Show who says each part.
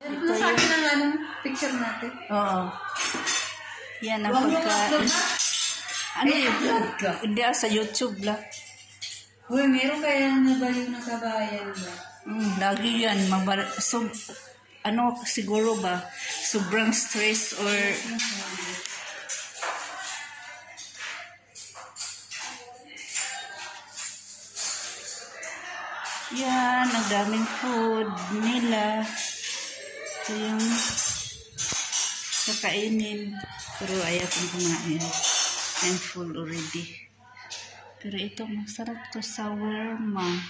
Speaker 1: Ano sa akin ang anong picture natin?
Speaker 2: Oo. Yan ang
Speaker 1: Huwag mo
Speaker 2: pagka...
Speaker 1: upload na.
Speaker 2: Ano
Speaker 1: Eh,
Speaker 2: yun? Hindi ah, sa YouTube lang.
Speaker 1: Uy, meron kaya nabaliw ng kabayan ba?
Speaker 2: Mm, lagi yan. Mabar so, ano siguro ba? Sobrang stress or... Yan, ang daming food nila. Ito yung kakainin. Pero ayaw kong kumain. I'm full already. Pero ito, masarap to shawarma.